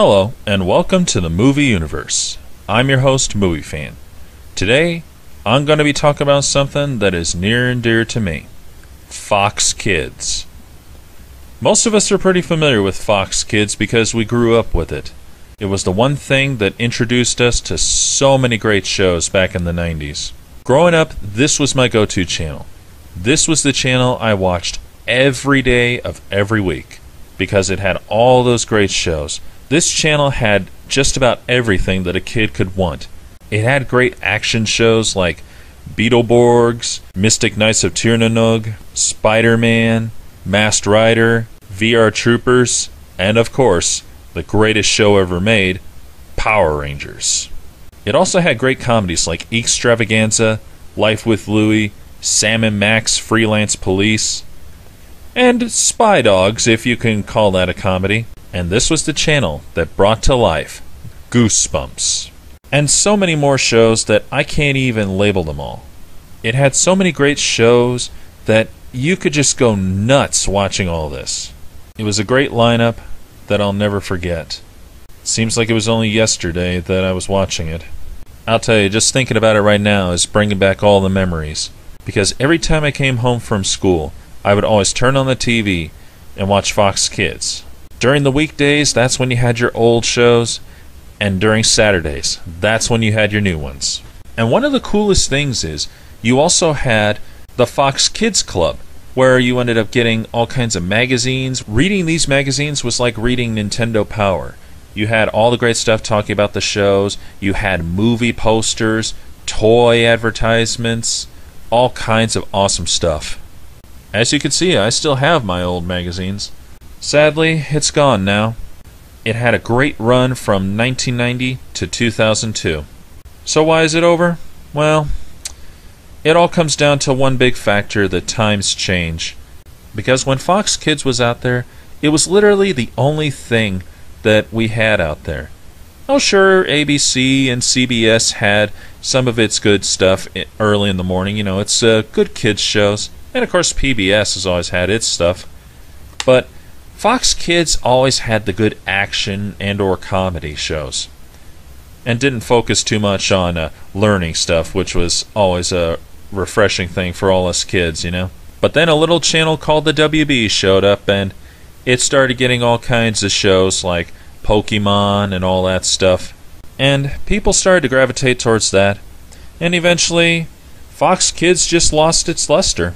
Hello, and welcome to the movie universe. I'm your host, Movie Fan. Today, I'm going to be talking about something that is near and dear to me Fox Kids. Most of us are pretty familiar with Fox Kids because we grew up with it. It was the one thing that introduced us to so many great shows back in the 90s. Growing up, this was my go to channel. This was the channel I watched every day of every week because it had all those great shows. This channel had just about everything that a kid could want. It had great action shows like Beetleborgs, Mystic Knights of Tir na nog, Spider Man, Masked Rider, VR Troopers, and of course, the greatest show ever made, Power Rangers. It also had great comedies like Eek!Stravaganza, Life with Louie, Sam and Max Freelance Police, and Spy Dogs, if you can call that a comedy. And this was the channel that brought to life Goosebumps. And so many more shows that I can't even label them all. It had so many great shows that you could just go nuts watching all this. It was a great lineup that I'll never forget. Seems like it was only yesterday that I was watching it. I'll tell you, just thinking about it right now is bringing back all the memories. Because every time I came home from school, I would always turn on the TV and watch Fox Kids. During the weekdays, that's when you had your old shows, and during Saturdays, that's when you had your new ones. And one of the coolest things is you also had the Fox Kids Club, where you ended up getting all kinds of magazines. Reading these magazines was like reading Nintendo Power. You had all the great stuff talking about the shows, you had movie posters, toy advertisements, all kinds of awesome stuff. As you can see, I still have my old magazines. Sadly, it's gone now. It had a great run from 1990 to 2002. So why is it over? Well, it all comes down to one big factor that times change. Because when Fox Kids was out there, it was literally the only thing that we had out there. Oh, sure, ABC and CBS had some of its good stuff early in the morning. You know, it's uh, good kids' shows. And of course, PBS has always had its stuff. But Fox Kids always had the good action and or comedy shows. And didn't focus too much on uh, learning stuff, which was always a refreshing thing for all us kids, you know. But then a little channel called the WB showed up and it started getting all kinds of shows like Pokemon and all that stuff. And people started to gravitate towards that. And eventually, Fox Kids just lost its luster.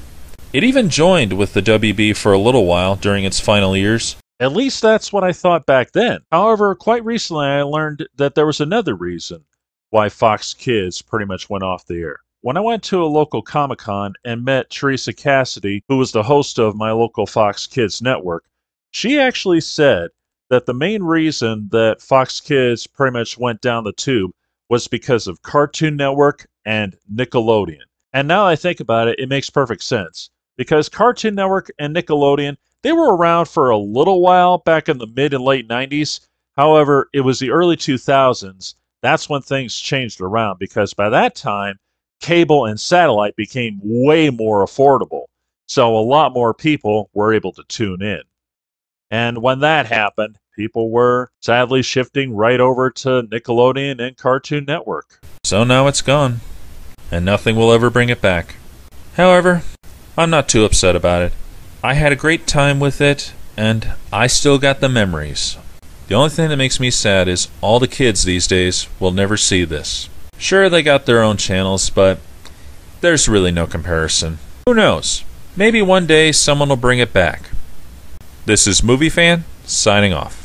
It even joined with the WB for a little while during its final years. At least that's what I thought back then. However, quite recently I learned that there was another reason why Fox Kids pretty much went off the air. When I went to a local Comic Con and met Teresa Cassidy, who was the host of my local Fox Kids network, she actually said that the main reason that Fox Kids pretty much went down the tube was because of Cartoon Network and Nickelodeon. And now I think about it, it makes perfect sense because Cartoon Network and Nickelodeon, they were around for a little while back in the mid and late 90s. However, it was the early 2000s. That's when things changed around because by that time, cable and satellite became way more affordable. So a lot more people were able to tune in. And when that happened, people were sadly shifting right over to Nickelodeon and Cartoon Network. So now it's gone, and nothing will ever bring it back. However, I'm not too upset about it. I had a great time with it, and I still got the memories. The only thing that makes me sad is all the kids these days will never see this. Sure, they got their own channels, but there's really no comparison. Who knows? Maybe one day someone will bring it back. This is Movie Fan, signing off.